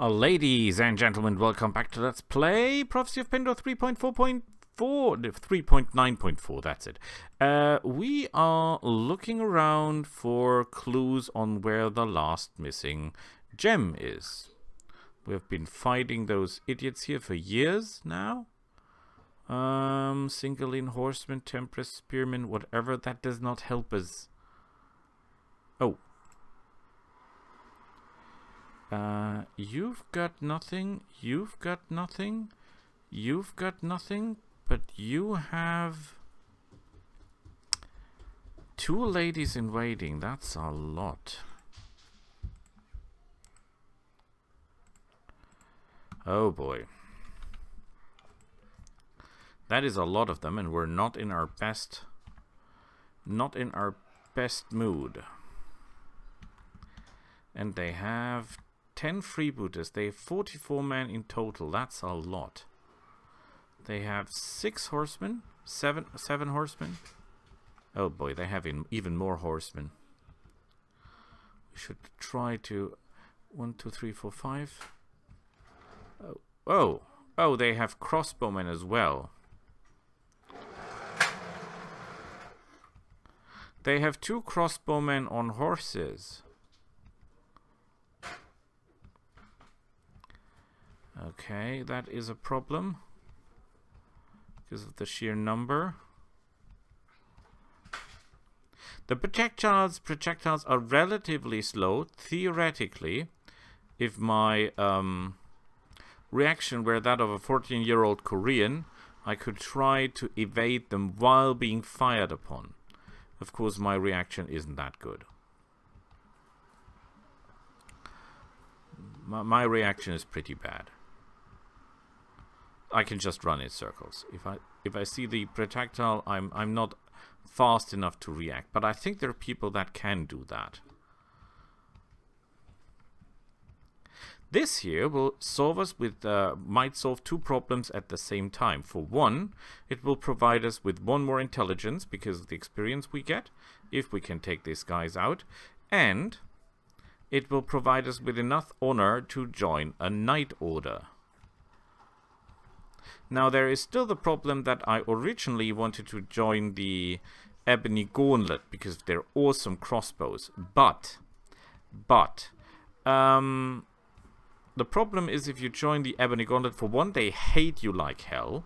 Uh, ladies and gentlemen, welcome back to Let's Play Prophecy of Pendor 3.4.4, 3.9.4, that's it. Uh, we are looking around for clues on where the last missing gem is. We have been fighting those idiots here for years now. Um, single in horseman, tempest, spearman, whatever, that does not help us. Oh, uh, you've got nothing, you've got nothing, you've got nothing, but you have two ladies in waiting. That's a lot. Oh boy. That is a lot of them, and we're not in our best, not in our best mood. And they have 10 freebooters. They have 44 men in total. That's a lot. They have 6 horsemen. 7, seven horsemen. Oh boy, they have in, even more horsemen. We should try to... 1, 2, 3, 4, 5. Oh, oh, oh they have crossbowmen as well. They have two crossbowmen on horses. Okay, that is a problem because of the sheer number. The projectiles projectiles are relatively slow. Theoretically, if my um, reaction were that of a 14-year-old Korean, I could try to evade them while being fired upon. Of course, my reaction isn't that good. My, my reaction is pretty bad. I can just run in circles. If I if I see the projectile, I'm I'm not fast enough to react. But I think there are people that can do that. This here will solve us with uh, might solve two problems at the same time. For one, it will provide us with one more intelligence because of the experience we get if we can take these guys out, and it will provide us with enough honor to join a knight order. Now there is still the problem that I originally wanted to join the Ebony Gauntlet because they're awesome crossbows. But, but, um, the problem is if you join the Ebony Gauntlet, for one, they hate you like hell.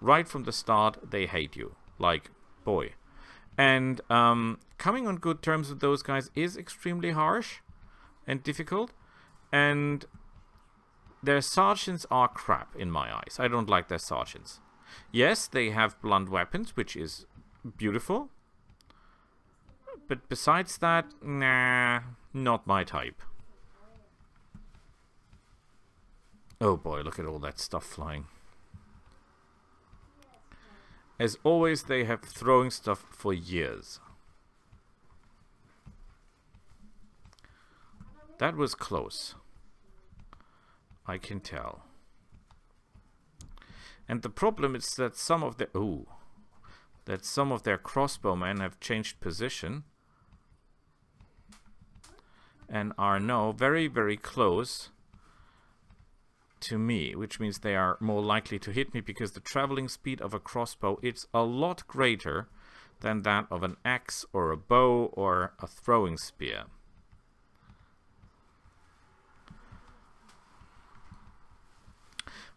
Right from the start, they hate you. Like, boy. And um, coming on good terms with those guys is extremely harsh and difficult. And their sergeants are crap in my eyes. I don't like their sergeants. Yes, they have blunt weapons, which is beautiful. But besides that, nah, not my type. Oh boy, look at all that stuff flying. As always, they have throwing stuff for years. That was close. I can tell. And the problem is that some of the ooh, that some of their crossbowmen have changed position and are now very very close to me, which means they are more likely to hit me because the traveling speed of a crossbow is a lot greater than that of an axe or a bow or a throwing spear.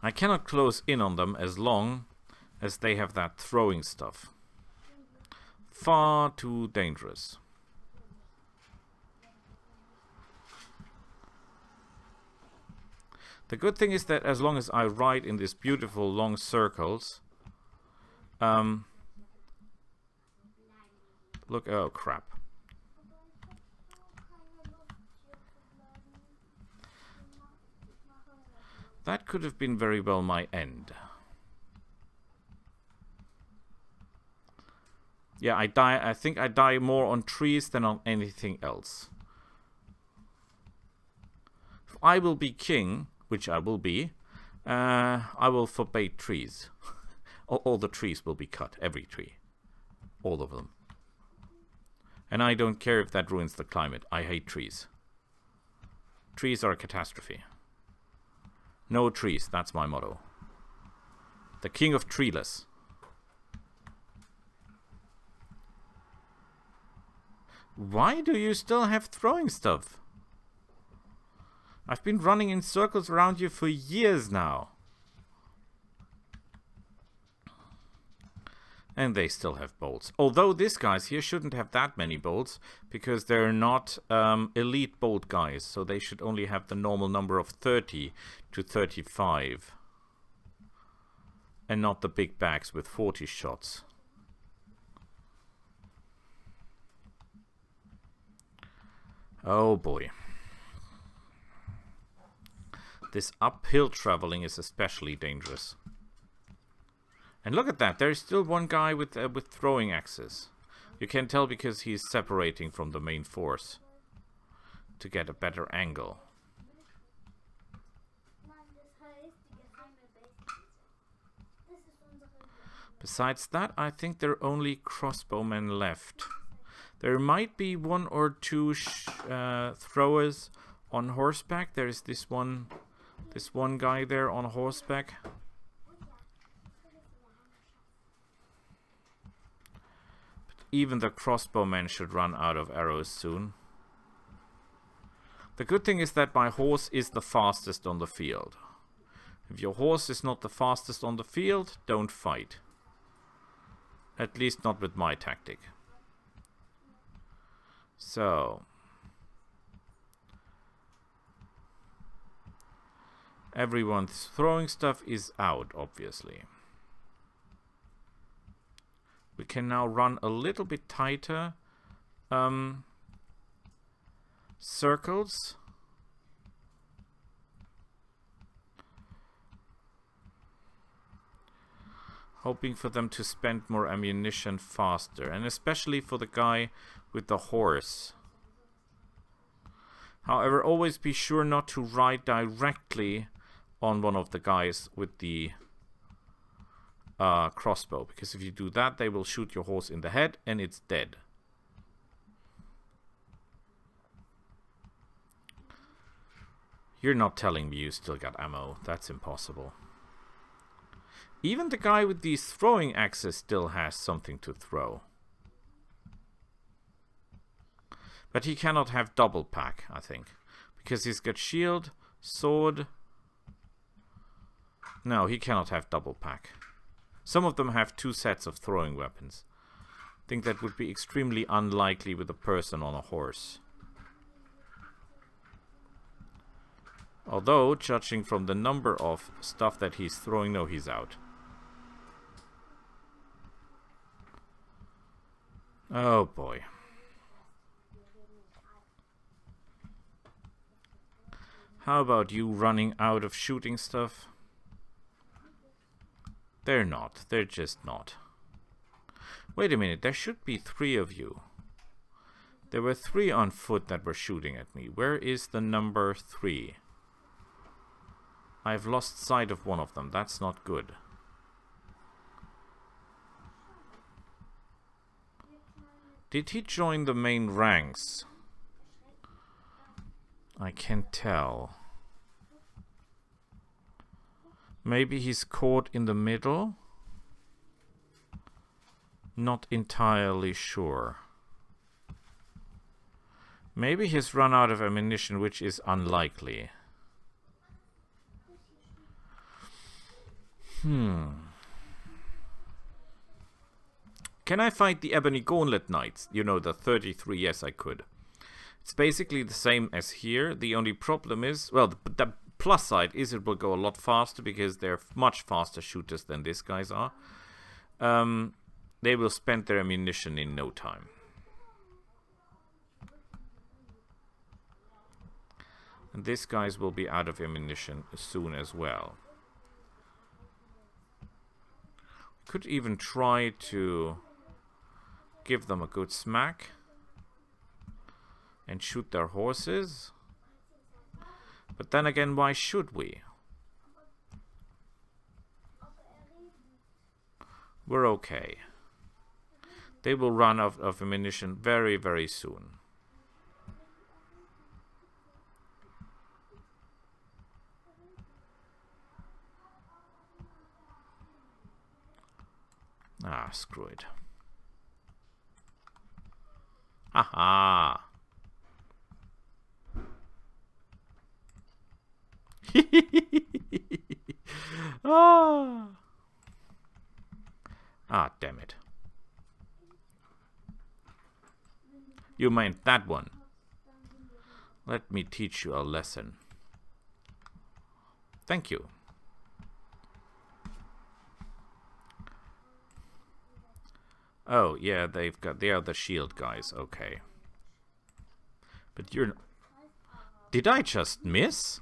I cannot close in on them as long as they have that throwing stuff. Far too dangerous. The good thing is that as long as I ride in these beautiful long circles, um, look, oh crap. That could have been very well my end. Yeah, I die. I think I die more on trees than on anything else. If I will be king, which I will be, uh, I will forbade trees. all, all the trees will be cut, every tree. All of them. And I don't care if that ruins the climate. I hate trees. Trees are a catastrophe. No trees, that's my motto. The king of treeless. Why do you still have throwing stuff? I've been running in circles around you for years now. And they still have bolts. Although these guys here shouldn't have that many bolts, because they're not um, elite bolt guys, so they should only have the normal number of 30 to 35. And not the big bags with 40 shots. Oh boy. This uphill traveling is especially dangerous. And look at that, there's still one guy with uh, with throwing axes. You can tell because he's separating from the main force to get a better angle. Besides that, I think there are only crossbowmen left. There might be one or two uh, throwers on horseback. There is this one, this one guy there on horseback. Even the crossbowmen should run out of arrows soon. The good thing is that my horse is the fastest on the field. If your horse is not the fastest on the field, don't fight. At least not with my tactic. So, everyone's throwing stuff is out, obviously. We can now run a little bit tighter um, circles. Hoping for them to spend more ammunition faster. And especially for the guy with the horse. However, always be sure not to ride directly on one of the guys with the uh, crossbow. Because if you do that, they will shoot your horse in the head and it's dead. You're not telling me you still got ammo. That's impossible. Even the guy with these throwing axes still has something to throw. But he cannot have double pack, I think. Because he's got shield, sword... No, he cannot have double pack. Some of them have two sets of throwing weapons. I think that would be extremely unlikely with a person on a horse. Although, judging from the number of stuff that he's throwing, no, he's out. Oh boy. How about you running out of shooting stuff? They're not. They're just not. Wait a minute. There should be three of you. There were three on foot that were shooting at me. Where is the number three? I've lost sight of one of them. That's not good. Did he join the main ranks? I can't tell. Maybe he's caught in the middle? Not entirely sure. Maybe he's run out of ammunition, which is unlikely. Hmm. Can I fight the Ebony Gauntlet Knights? You know, the 33, yes I could. It's basically the same as here. The only problem is, well, the, the plus side is it will go a lot faster because they're much faster shooters than these guys are. Um, they will spend their ammunition in no time. And these guys will be out of ammunition soon as well. Could even try to give them a good smack and shoot their horses. But then again, why should we? We're okay. They will run out of ammunition very, very soon. Ah, screw it. Aha! Ah. ah, damn it. You meant that one. Let me teach you a lesson. Thank you. Oh, yeah, they've got... They are the shield guys. Okay. But you're... Did I just miss?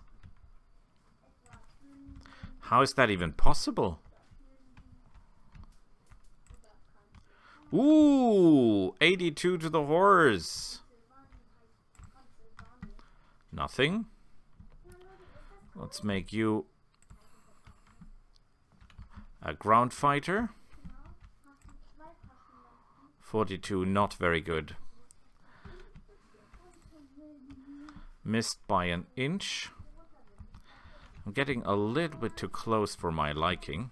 How is that even possible? Ooh! 82 to the horse! Nothing. Let's make you a ground fighter. 42, not very good. Missed by an inch. I'm getting a little bit too close for my liking.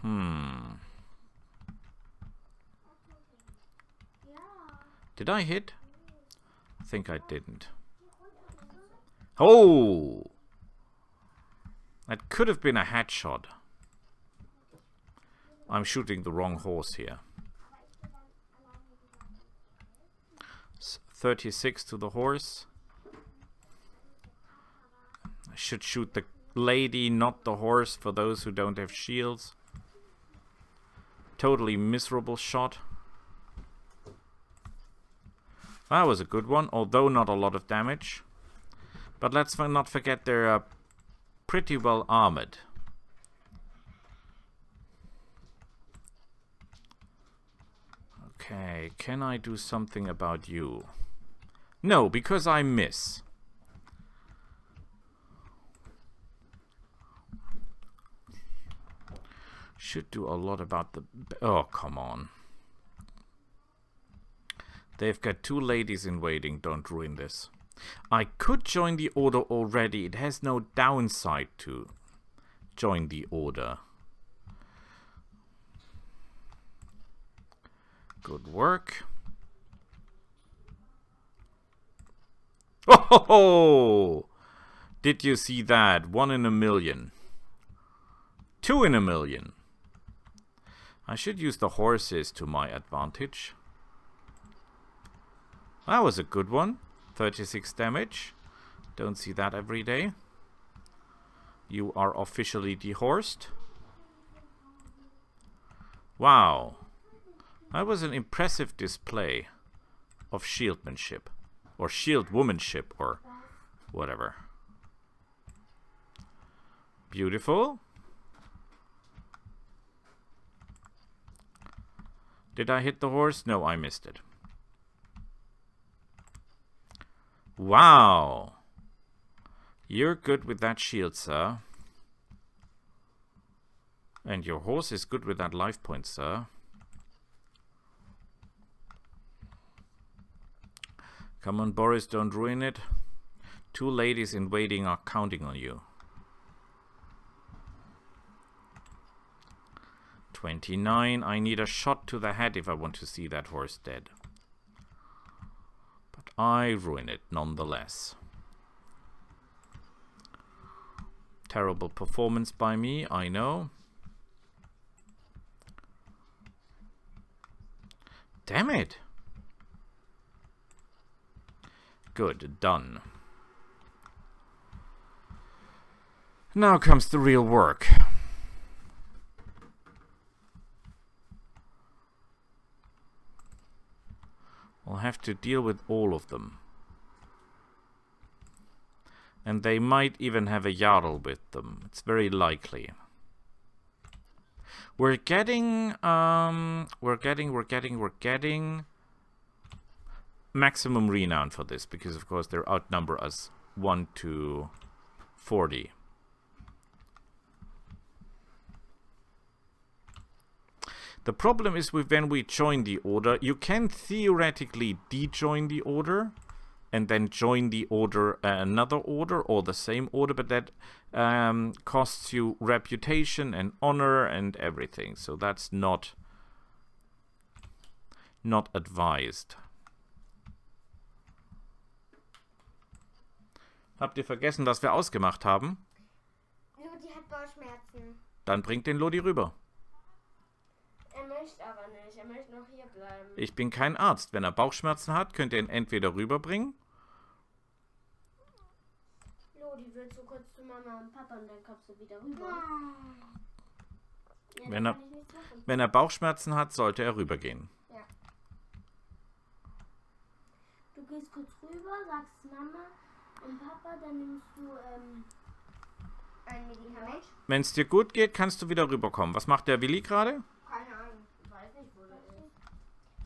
Hmm. Did I hit? I think I didn't. Oh! That could have been a hat shot. I'm shooting the wrong horse here. 36 to the horse. I should shoot the lady, not the horse, for those who don't have shields. Totally miserable shot. That was a good one, although not a lot of damage. But let's not forget they're uh, pretty well armored. Okay, can I do something about you? No, because I miss. Should do a lot about the... Oh, come on. They've got two ladies in waiting, don't ruin this. I could join the order already, it has no downside to join the order. Good work. Oh! Did you see that? One in a million. Two in a million. I should use the horses to my advantage. That was a good one. 36 damage. Don't see that every day. You are officially dehorsed. Wow. That was an impressive display of shieldmanship. Or shield womanship, or whatever. Beautiful. Did I hit the horse? No, I missed it. Wow. You're good with that shield, sir. And your horse is good with that life point, sir. Come on, Boris, don't ruin it. Two ladies in waiting are counting on you. 29. I need a shot to the head if I want to see that horse dead. But I ruin it nonetheless. Terrible performance by me, I know. Damn it! Good, done. Now comes the real work. We'll have to deal with all of them. And they might even have a Jarl with them. It's very likely. We're getting, um, we're getting, we're getting, we're getting maximum renown for this because of course they're outnumber us 1 to 40. The problem is with when we join the order, you can theoretically dejoin the order and then join the order, uh, another order or the same order, but that um, costs you reputation and honor and everything. So that's not not advised. Habt ihr vergessen, was wir ausgemacht haben? Ludi hat Bauchschmerzen. Dann bringt den Lodi rüber. Er möchte aber nicht. Er möchte noch hier bleiben. Ich bin kein Arzt. Wenn er Bauchschmerzen hat, könnt ihr ihn entweder rüberbringen. Lodi, willst du kurz zu Mama und Papa und dann kommst du wieder rüber? Ja, Wenn er-. Wenn er Bauchschmerzen hat, sollte er rübergehen. Du gehst kurz rüber, sagst Mama und Papa, dann nimmst du ähm, ein Medikament. Wenn es dir gut geht, kannst du wieder rüberkommen. Was macht der Willi gerade? Keine Ahnung, ich weiß nicht, wo der ist.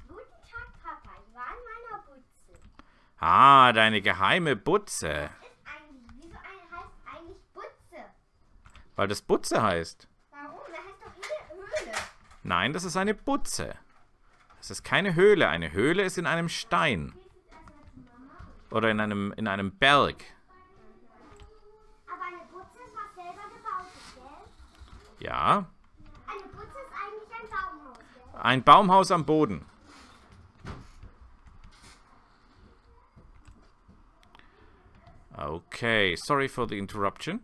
Guten Tag, Papa. Ich war in meiner Butze. Ah, deine geheime Butze. Ist eigentlich, wieso ein, heißt eigentlich Butze? Weil das Butze heißt. Warum? Da heißt doch hier Höhle. Nein, das ist eine Butze. Das ist keine Höhle. Eine Höhle ist in einem Stein. Gehst jetzt erstmal zu Mama. Oder in einem, in einem Berg. Aber eine Butze ist was selber gebautes, gell? Ja. Eine Butze ist eigentlich ein Baumhaus, gell? Ein Baumhaus am Boden. Okay, sorry for the interruption.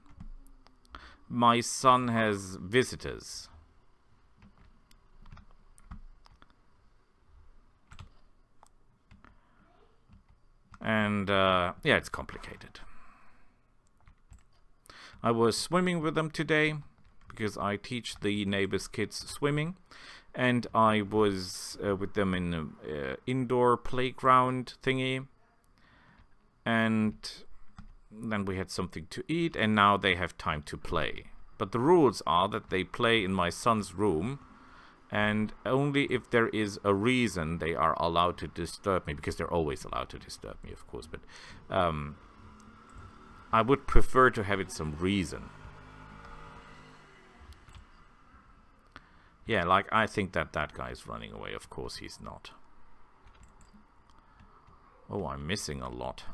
My son has visitors. And uh, yeah, it's complicated. I was swimming with them today because I teach the neighbors' kids swimming and I was uh, with them in an uh, indoor playground thingy, and then we had something to eat, and now they have time to play. But the rules are that they play in my son's room, and only if there is a reason they are allowed to disturb me, because they're always allowed to disturb me, of course. But um, I would prefer to have it some reason. Yeah, like I think that that guy is running away. Of course he's not. Oh, I'm missing a lot.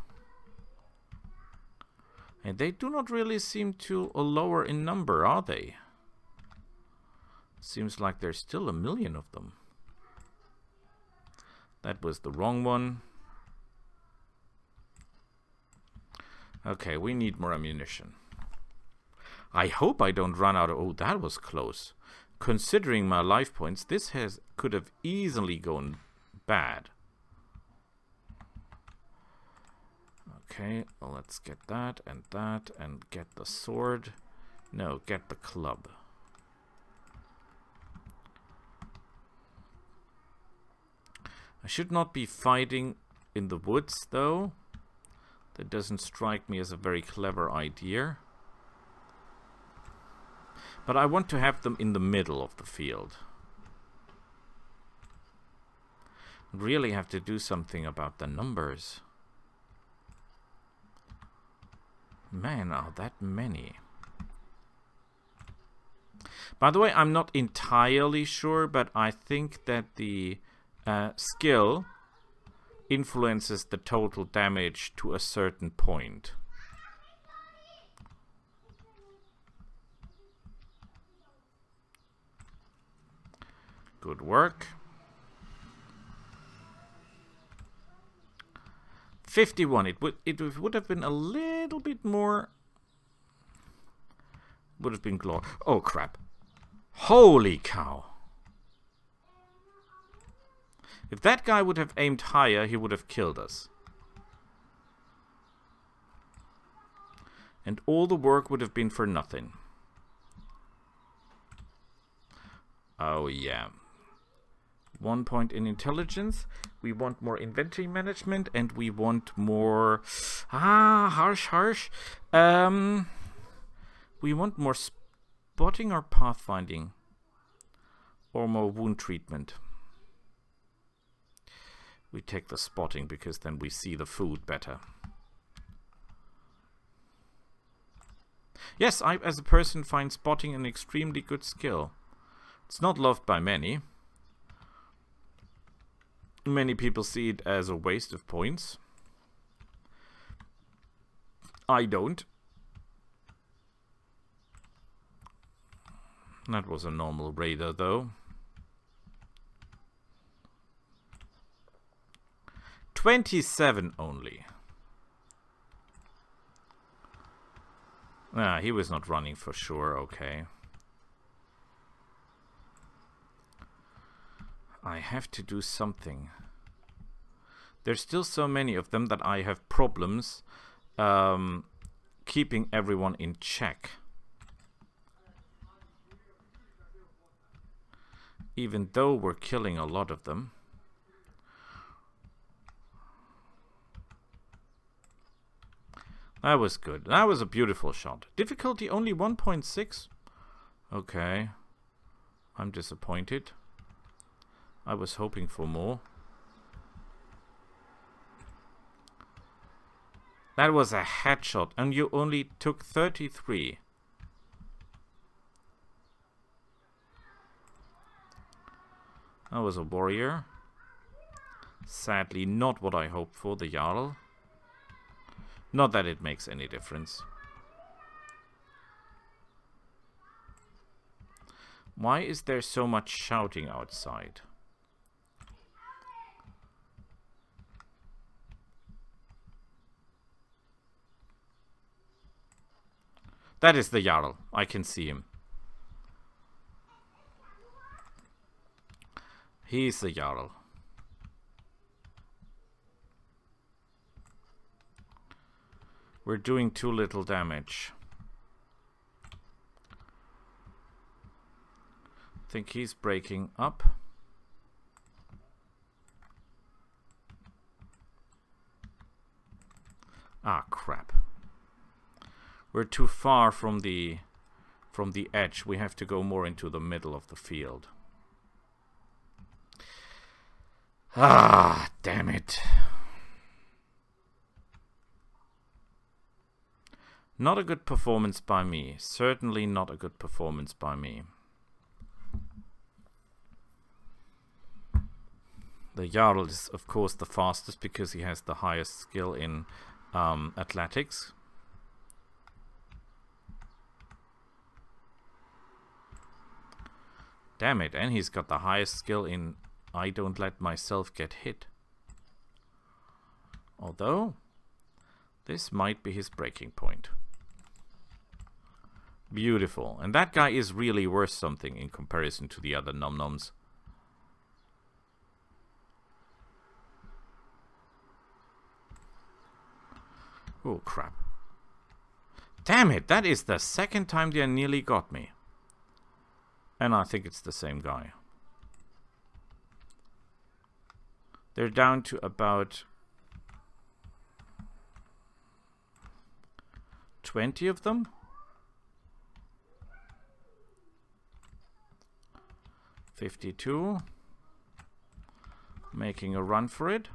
And they do not really seem to lower in number, are they? Seems like there's still a million of them. That was the wrong one. Okay, we need more ammunition. I hope I don't run out of... Oh, that was close. Considering my life points, this has could have easily gone bad. Okay, well, let's get that and that and get the sword. No, get the club. I should not be fighting in the woods, though. That doesn't strike me as a very clever idea. But I want to have them in the middle of the field. Really have to do something about the numbers. Man, are that many. By the way, I'm not entirely sure, but I think that the uh, skill influences the total damage to a certain point. Good work. 51. It would it would have been a little bit more would have been glor Oh crap. Holy cow. If that guy would have aimed higher, he would have killed us. And all the work would have been for nothing. Oh yeah. One point in intelligence. We want more inventory management and we want more ah harsh harsh. Um we want more spotting or pathfinding. Or more wound treatment. We take the spotting because then we see the food better. Yes, I as a person find spotting an extremely good skill. It's not loved by many. Many people see it as a waste of points. I don't. That was a normal raider, though. 27 only. Ah, he was not running for sure, okay. I have to do something. There's still so many of them that I have problems um, keeping everyone in check. Even though we're killing a lot of them. That was good. That was a beautiful shot. Difficulty only 1.6? Okay. I'm disappointed. I was hoping for more. That was a headshot and you only took 33. That was a warrior. Sadly not what I hoped for, the Jarl. Not that it makes any difference. Why is there so much shouting outside? That is the Jarl. I can see him. He's the Jarl. We're doing too little damage. think he's breaking up. Ah, crap. We're too far from the from the edge. We have to go more into the middle of the field. Ah, damn it. Not a good performance by me. Certainly not a good performance by me. The Jarl is, of course, the fastest because he has the highest skill in um, athletics. Damn it, and he's got the highest skill in I don't let myself get hit. Although, this might be his breaking point. Beautiful. And that guy is really worth something in comparison to the other nom-noms. Oh, crap. Damn it, that is the second time they nearly got me. And I think it's the same guy. They're down to about 20 of them. Fifty-two. Making a run for it.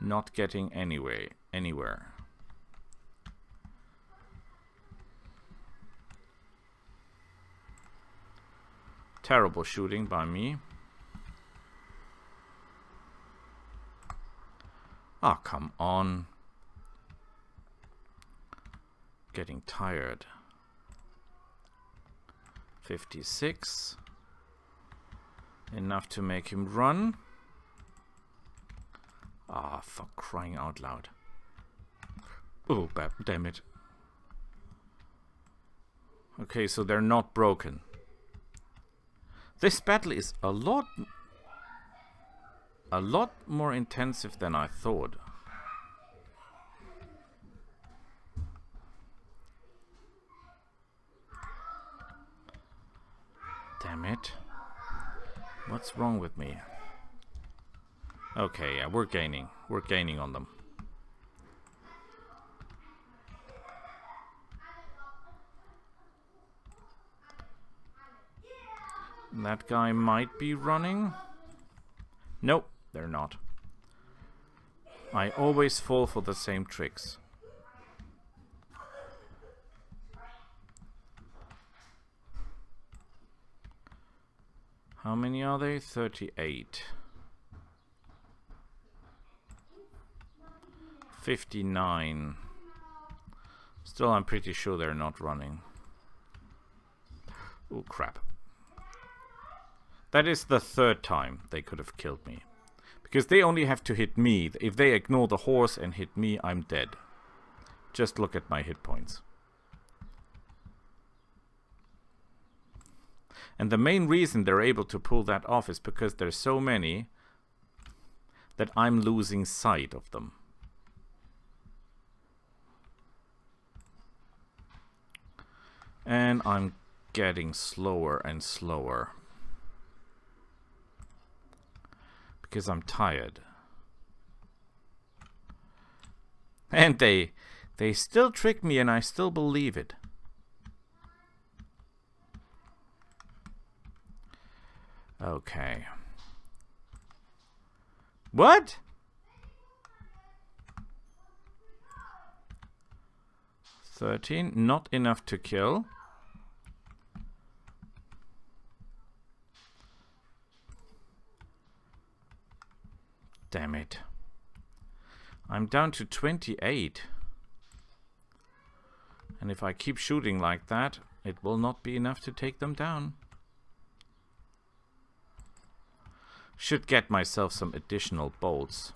Not getting anyway anywhere. Terrible shooting by me. Ah, oh, come on. Getting tired. 56. Enough to make him run. Ah, for crying out loud. Oh, damn it. Okay, so they're not broken. This battle is a lot a lot more intensive than I thought. Damn it. What's wrong with me? Okay, yeah, we're gaining. We're gaining on them. That guy might be running. Nope, they're not. I always fall for the same tricks. How many are they? 38. 59. Still, I'm pretty sure they're not running. Oh, crap. That is the third time they could have killed me. Because they only have to hit me. If they ignore the horse and hit me, I'm dead. Just look at my hit points. And the main reason they're able to pull that off is because there's so many that I'm losing sight of them. And I'm getting slower and slower. Because I'm tired. And they they still trick me and I still believe it. Okay. What? Thirteen, not enough to kill. Damn it. I'm down to 28. And if I keep shooting like that, it will not be enough to take them down. Should get myself some additional bolts.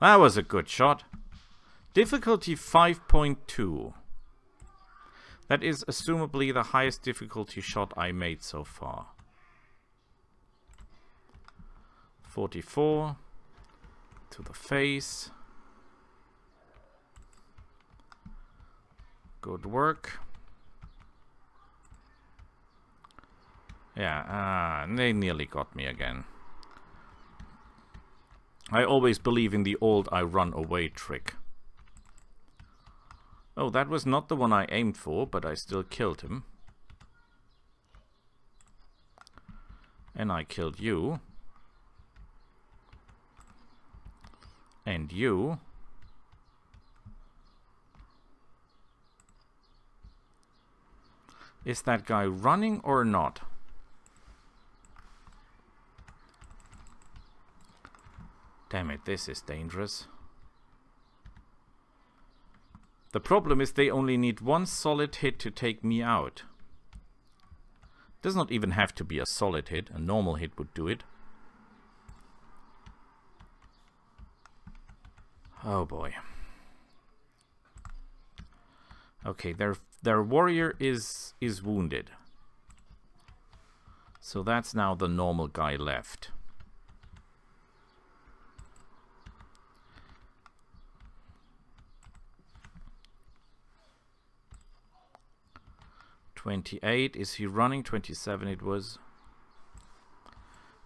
That was a good shot. Difficulty 5.2. That is assumably the highest difficulty shot I made so far. 44 to the face. Good work. Yeah, uh, they nearly got me again. I always believe in the old I run away trick. Oh, that was not the one I aimed for, but I still killed him. And I killed you. And you. Is that guy running or not? Damn it, this is dangerous. The problem is they only need one solid hit to take me out. Does not even have to be a solid hit, a normal hit would do it. Oh boy. Okay, their their warrior is is wounded. So that's now the normal guy left. 28. Is he running? 27 it was.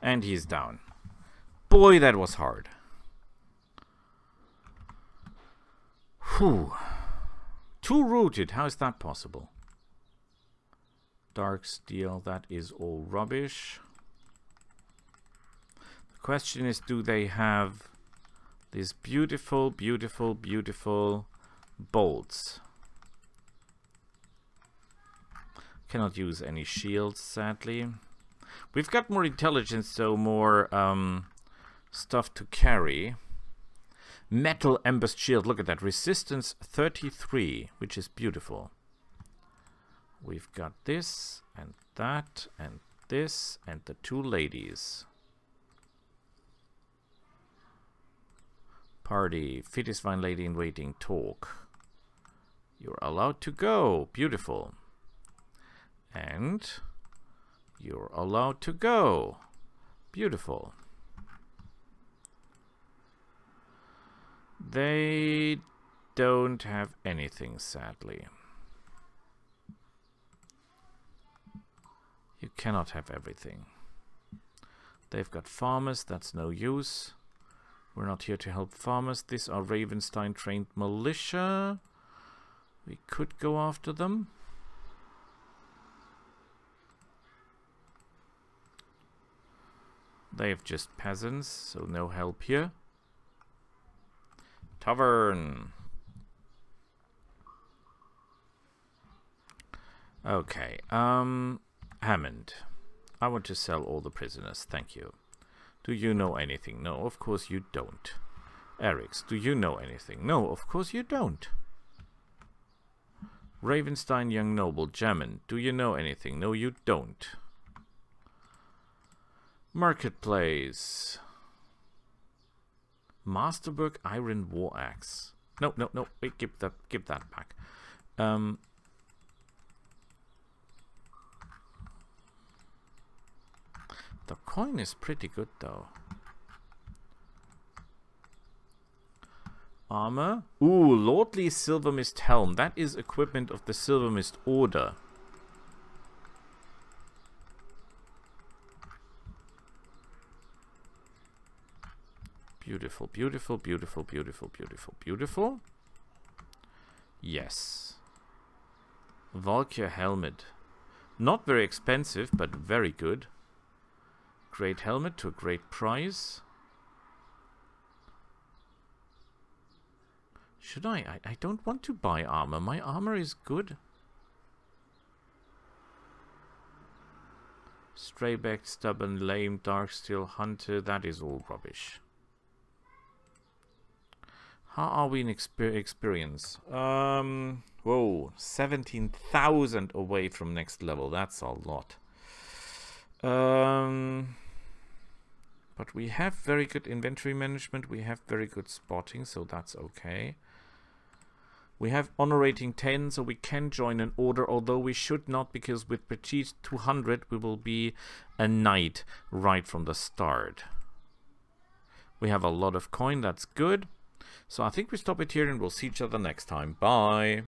And he's down. Boy, that was hard. Whew. Two rooted. How is that possible? Dark steel. That is all rubbish. The question is, do they have these beautiful, beautiful, beautiful bolts? Cannot use any shields, sadly. We've got more intelligence, so more um, stuff to carry. Metal embossed shield. Look at that. Resistance 33, which is beautiful. We've got this and that and this and the two ladies. Party. Fittest fine lady in waiting. Talk. You're allowed to go. Beautiful. And you're allowed to go. Beautiful. They don't have anything, sadly. You cannot have everything. They've got farmers, that's no use. We're not here to help farmers. These are Ravenstein trained militia. We could go after them. They have just peasants, so no help here. Tavern. Okay, um, Hammond. I want to sell all the prisoners, thank you. Do you know anything? No, of course you don't. Eric's, do you know anything? No, of course you don't. Ravenstein Young Noble, German, do you know anything? No, you don't. Marketplace. Masterwork Iron War Axe. No, no, no. Wait, give that, give that back. Um, the coin is pretty good, though. Armor. Ooh, Lordly Silver Mist Helm. That is equipment of the Silver Mist Order. Beautiful, beautiful, beautiful, beautiful, beautiful, beautiful. Yes. Valkyr helmet. Not very expensive, but very good. Great helmet to a great price. Should I? I? I don't want to buy armor. My armor is good. Strayback, stubborn, lame, dark steel, hunter. That is all rubbish. How are we in exper experience? Um, whoa, 17,000 away from next level. That's a lot. Um, but we have very good inventory management. We have very good spotting, so that's okay. We have honor rating 10, so we can join an order, although we should not, because with Prestige 200, we will be a knight right from the start. We have a lot of coin, that's good. So I think we stop it here and we'll see each other next time. Bye.